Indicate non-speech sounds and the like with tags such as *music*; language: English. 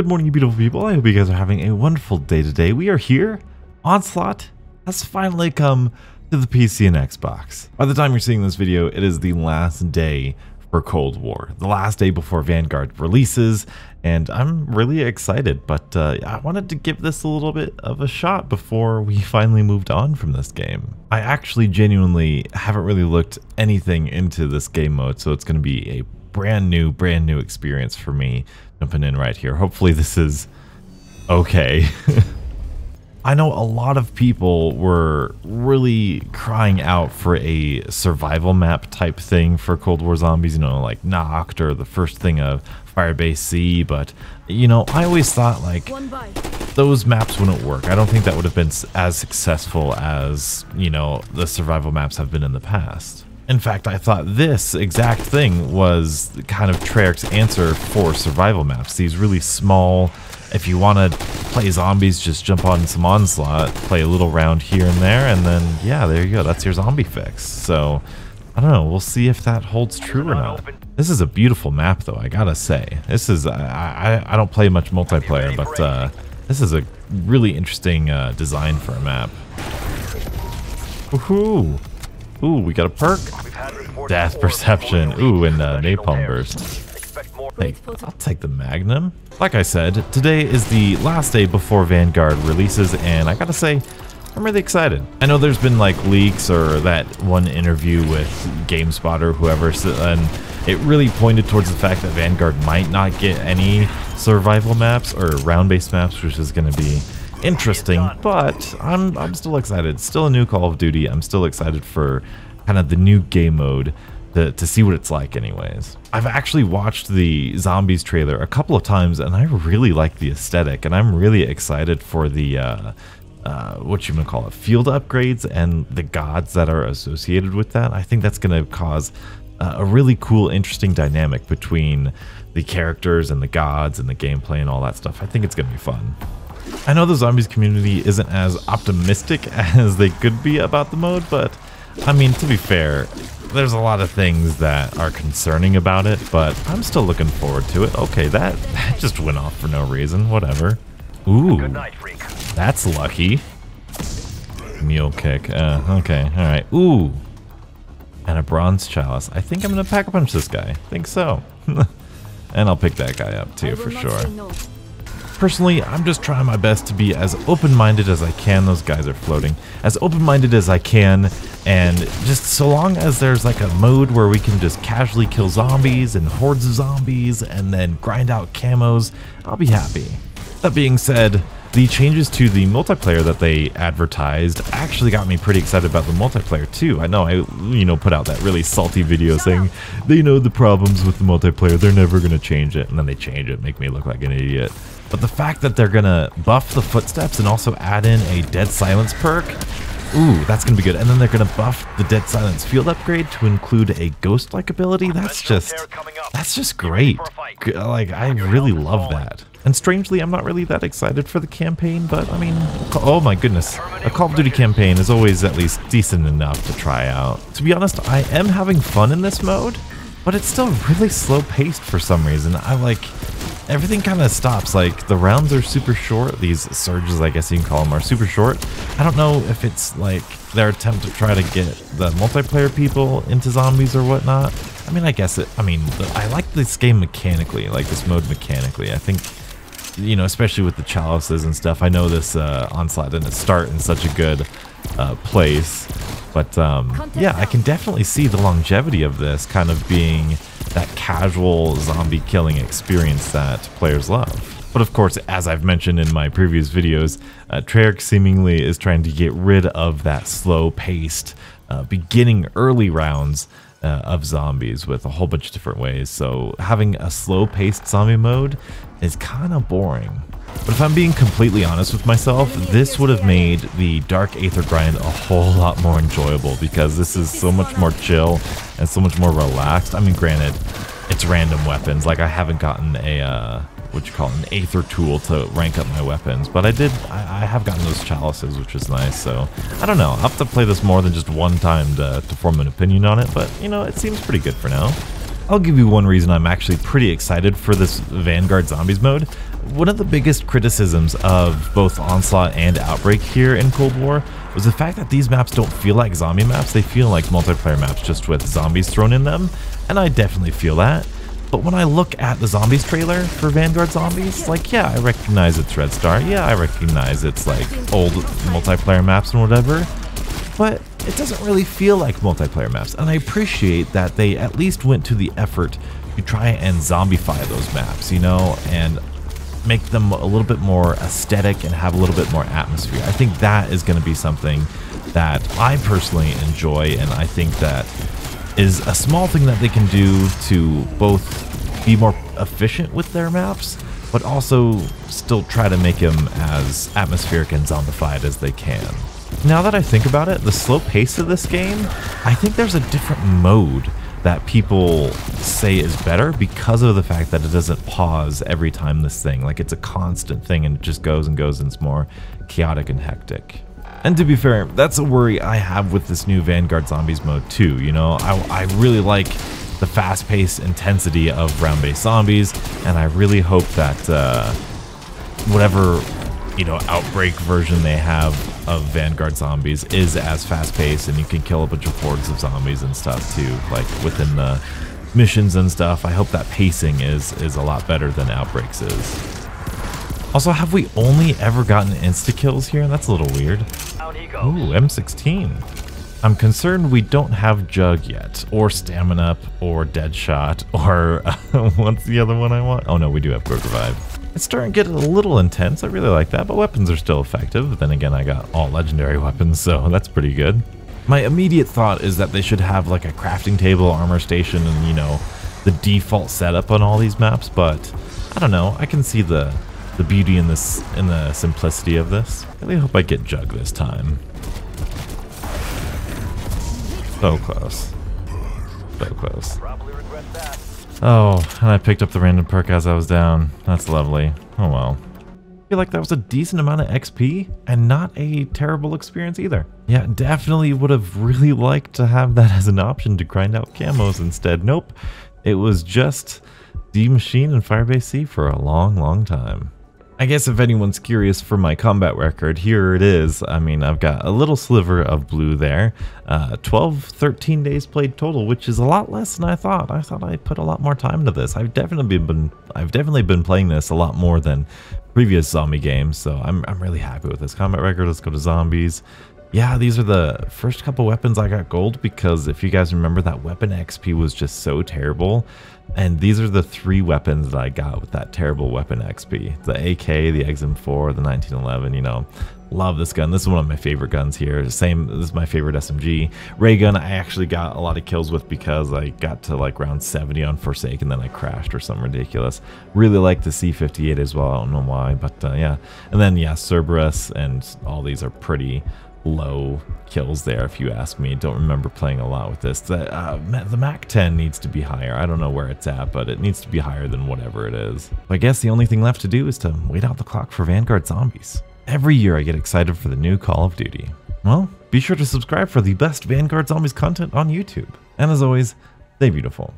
Good morning, you beautiful people. I hope you guys are having a wonderful day today. We are here. Onslaught has finally come to the PC and Xbox. By the time you're seeing this video, it is the last day for Cold War, the last day before Vanguard releases, and I'm really excited, but uh, I wanted to give this a little bit of a shot before we *laughs* finally moved on from this game. I actually genuinely haven't really looked anything into this game mode, so it's going to be a brand new, brand new experience for me jumping in right here. Hopefully this is okay. *laughs* I know a lot of people were really crying out for a survival map type thing for Cold War Zombies, you know, like Nacht or the first thing of Firebase Z, but, you know, I always thought, like, those maps wouldn't work. I don't think that would have been as successful as, you know, the survival maps have been in the past. In fact, I thought this exact thing was kind of Treyarch's answer for survival maps. These really small, if you want to play zombies, just jump on some Onslaught, play a little round here and there, and then, yeah, there you go. That's your zombie fix. So, I don't know. We'll see if that holds true or not. This is a beautiful map, though, I gotta say. This is, I, I, I don't play much multiplayer, but uh, this is a really interesting uh, design for a map. Woohoo! Ooh, we got a perk. Death Perception. Ooh, and uh, Napalm Burst. Hey, I'll take the Magnum. Like I said, today is the last day before Vanguard releases, and I gotta say, I'm really excited. I know there's been like leaks or that one interview with GameSpot or whoever, and it really pointed towards the fact that Vanguard might not get any survival maps or round-based maps, which is to be interesting, but I'm, I'm still excited. Still a new Call of Duty. I'm still excited for kind of the new game mode to, to see what it's like anyways. I've actually watched the Zombies trailer a couple of times and I really like the aesthetic and I'm really excited for the uh, uh, what you gonna call it, field upgrades and the gods that are associated with that. I think that's going to cause uh, a really cool, interesting dynamic between the characters and the gods and the gameplay and all that stuff. I think it's going to be fun. I know the zombies community isn't as optimistic *laughs* as they could be about the mode, but I mean, to be fair, there's a lot of things that are concerning about it, but I'm still looking forward to it. Okay, that, *laughs* that just went off for no reason, whatever. Ooh, that's lucky. Mule kick, uh, okay, alright. Ooh, and a bronze chalice. I think I'm gonna pack a punch this guy. I think so. *laughs* and I'll pick that guy up too, for sure. No. Personally, I'm just trying my best to be as open-minded as I can. Those guys are floating. As open-minded as I can, and just so long as there's like a mode where we can just casually kill zombies and hordes of zombies and then grind out camos, I'll be happy. That being said, the changes to the multiplayer that they advertised actually got me pretty excited about the multiplayer too. I know I, you know, put out that really salty video saying they know the problems with the multiplayer, they're never going to change it, and then they change it, make me look like an idiot. But the fact that they're gonna buff the footsteps and also add in a dead silence perk, ooh, that's gonna be good. And then they're gonna buff the dead silence field upgrade to include a ghost-like ability. That's just, that's just great. Like, I really love that. And strangely, I'm not really that excited for the campaign, but I mean, oh my goodness. A Call of Duty campaign is always at least decent enough to try out. To be honest, I am having fun in this mode, but it's still really slow paced for some reason. I like, everything kind of stops. Like the rounds are super short. These surges, I guess you can call them, are super short. I don't know if it's like their attempt to try to get the multiplayer people into zombies or whatnot. I mean, I guess it, I mean, I like this game mechanically, like this mode mechanically. I think, you know, especially with the chalices and stuff. I know this uh, Onslaught didn't start in such a good uh, place. But um, yeah, I can definitely see the longevity of this kind of being that casual zombie killing experience that players love. But of course, as I've mentioned in my previous videos, uh, Treyarch seemingly is trying to get rid of that slow-paced, uh, beginning early rounds uh, of zombies with a whole bunch of different ways. So having a slow-paced zombie mode is kind of boring. But if I'm being completely honest with myself, this would have made the Dark Aether grind a whole *laughs* lot more enjoyable because this is so much more chill and so much more relaxed. I mean, granted, it's random weapons. Like, I haven't gotten a, uh, what you call it, an Aether tool to rank up my weapons, but I did, I, I, have gotten those chalices, which is nice, so I don't know. I'll have to play this more than just one time to, to form an opinion on it, but, you know, it seems pretty good for now. I'll give you one reason I'm actually pretty excited for this Vanguard Zombies mode. One of the biggest criticisms of both Onslaught and Outbreak here in Cold War was the fact that these maps don't feel like zombie maps, they feel like multiplayer maps just with zombies thrown in them, and I definitely feel that. But when I look at the Zombies trailer for Vanguard Zombies, like, yeah, I recognize it's Red Star. Yeah, I recognize it's like old multiplayer maps and whatever. But it doesn't really feel like multiplayer maps. And I appreciate that they at least went to the effort to try and zombify those maps, you know, and make them a little bit more aesthetic and have a little bit more atmosphere. I think that is going to be something that I personally enjoy and I think that is a small thing that they can do to both be more efficient with their maps, but also still try to make them as atmospheric and zombified as they can. Now that I think about it, the slow pace of this game, I think there's a different mode that people say is better because of the fact that it doesn't pause every time this thing. Like it's a constant thing and it just goes and goes and it's more chaotic and hectic. And to be fair, that's a worry I have with this new Vanguard Zombies mode too, you know? I, I really like the fast-paced intensity of round-based zombies, and I really hope that uh, whatever, you know, Outbreak version they have of Vanguard Zombies is as fast-paced, and you can kill a bunch of hordes of zombies and stuff too, like within the missions and stuff. I hope that pacing is, is a lot better than Outbreaks is. Also, have we only ever gotten insta-kills here? That's a little weird. Ooh, M16. I'm concerned we don't have Jug yet, or Stamina Up, or Deadshot, or uh, *laughs* what's the other one I want? Oh no, we do have Quick Revive. It's starting to get a little intense, I really like that, but weapons are still effective. Then again, I got all legendary *laughs* weapons, so that's pretty good. My immediate thought is that they should have like a crafting table, armor station, and you know, the default setup on all these maps, but I don't know, I can see the the beauty in this in the simplicity of this. I really hope I get Jug this time. So close. So close. Oh, and I picked up the random perk as I was down. That's lovely. Oh well. I feel like that was a decent amount of XP and not a terrible experience either. Yeah, definitely would have really liked to have that as an option to grind out camos instead. Nope. It was just D Machine and Firebase Z for a long, long time. I guess if anyone's curious for my combat record, here it is. I mean, I've got a little sliver of blue there. Uh, 12, 13 days played total, which is a lot less than I thought. I thought I put a lot more time into this. I've definitely been, I've definitely been playing this a lot more than previous zombie games, so I'm, I'm really happy with this combat record. Let's go to zombies. Yeah, these are the first couple weapons I got gold because if you guys remember that weapon XP was just so terrible and these are the three weapons that I got with that terrible weapon XP. The AK, the XM4, the 1911, you know. Love this gun. This is one of my favorite guns here. Same, this is my favorite SMG. Ray gun I actually got a lot of kills with because I got to like round 70 on Forsaken and then I crashed or something ridiculous. Really like the C58 as well. I don't know why, but uh, yeah. And then yeah, Cerberus and all these are pretty low kills there, if you ask me. Don't remember playing a lot with this. The, uh, the MAC 10 needs to be higher. I don't know where it's at, but it needs to be higher than whatever it is. I guess the only thing left to do is to wait out the clock for Vanguard Zombies. Every year I get excited for the new Call of Duty. Well, be sure to subscribe for the best Vanguard Zombies content on YouTube. And as always, stay beautiful.